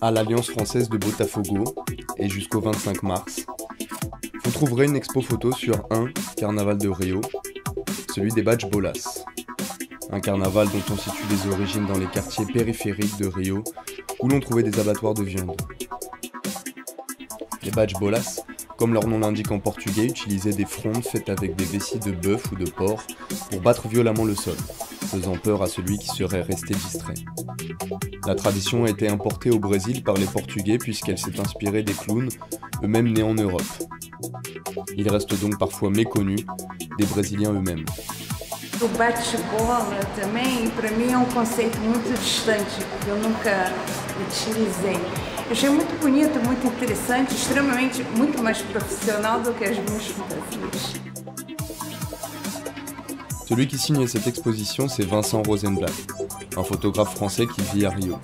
À l'Alliance française de Botafogo, et jusqu'au 25 mars, vous trouverez une expo photo sur un carnaval de Rio, celui des Badge Bolas. Un carnaval dont on situe les origines dans les quartiers périphériques de Rio, où l'on trouvait des abattoirs de viande. Les Badge Bolas, comme leur nom l'indique en portugais, utilisaient des frondes faites avec des vessies de bœuf ou de porc pour battre violemment le sol, faisant peur à celui qui serait resté distrait. La tradition a été importée au Brésil par les Portugais puisqu'elle s'est inspirée des clowns, eux-mêmes nés en Europe. Il reste donc parfois méconnu des Brésiliens eux-mêmes. O bate-bola também, para mim, é um conceito muito distante, porque eu nunca utilizei. Eu achei muito bonito, muito interessante, extremamente, muito mais profissional do que as minhas fantasias. Celui qui signe cette exposition, c'est Vincent Rosenblatt, un photographe français qui vit à Rio.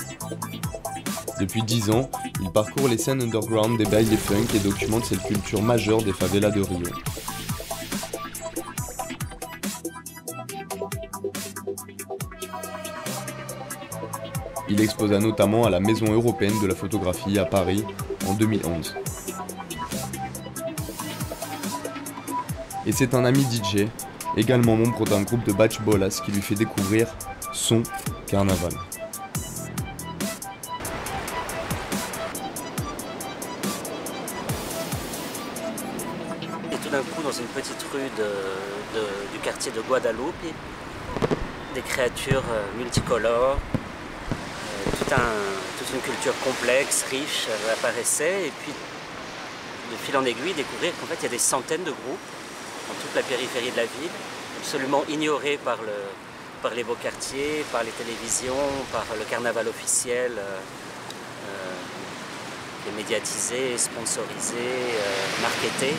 Depuis 10 ans, il parcourt les scènes underground des bails funk et documente cette culture majeure des favelas de Rio. Il exposa notamment à la Maison européenne de la photographie à Paris en 2011. Et c'est un ami DJ, également membre d'un groupe de Batch Bolas, qui lui fait découvrir son carnaval. Et tout d'un coup, dans une petite rue du quartier de Guadalupe, des créatures euh, multicolores, toute une culture complexe, riche euh, apparaissait. Et puis, de fil en aiguille, découvrir qu'en fait, il y a des centaines de groupes dans toute la périphérie de la ville, absolument ignorés par, le, par les beaux quartiers, par les télévisions, par le carnaval officiel. euh, euh, médiatisé, sponsorisé, euh, marketé.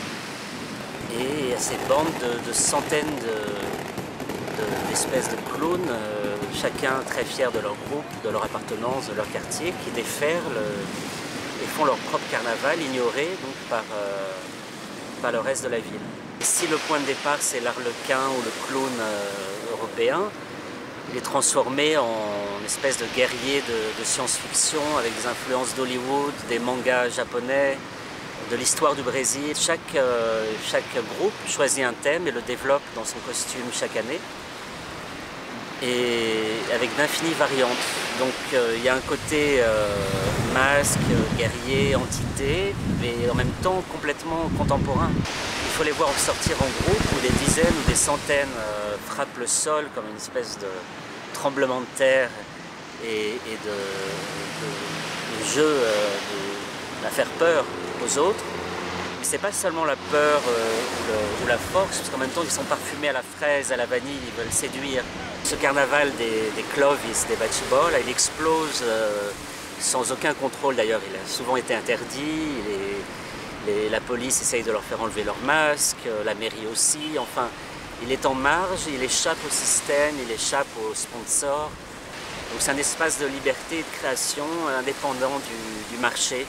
Et il y a cette bande de, de centaines de- d'espèces de, clowns, euh, chacun très fier de leur groupe, de leur appartenance, de leur quartier, qui déferlent et font leur propre carnaval, ignoré donc par, euh, par le reste de la ville. Si le point de départ c'est l'arlequin ou le clown euh, européen, il est transformé en espèce de guerrier de, de science-fiction avec des influences d'Hollywood, des mangas japonais, de l'histoire du Brésil. Chaque, euh, chaque groupe choisit un thème et le développe dans son costume chaque année. Et avec d'infinies variantes. Donc euh, il y a un côté euh, masque, guerrier, entité, mais en même temps complètement contemporain. Il faut les voir sortir en groupe où des dizaines ou des centaines euh, frappent le sol comme une espèce de tremblement de terre et, de, jeu à faire peur aux autres. C'est pas seulement la peur euh, ou, la force, parce qu'en même temps ils sont parfumés à la fraise, à la vanille, ils veulent séduire. Ce carnaval des, clovis, des bachibol, il explose euh, sans aucun contrôle d'ailleurs. Il a souvent été interdit. la police essaye de leur faire enlever leur masque, euh, la mairie aussi. Enfin, il est en marge, il échappe au système, il échappe aux sponsors. Donc c'est un espace de liberté et de création indépendant du marché